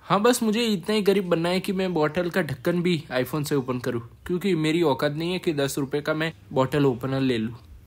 हाँ बस मुझे इतना ही गरीब बनना है कि मैं बॉटल का ढक्कन भी आईफोन से ओपन करूँ, क्योंकि मेरी औकात नहीं है कि दस रुपए का मैं बॉटल ओपनर ले लूँ।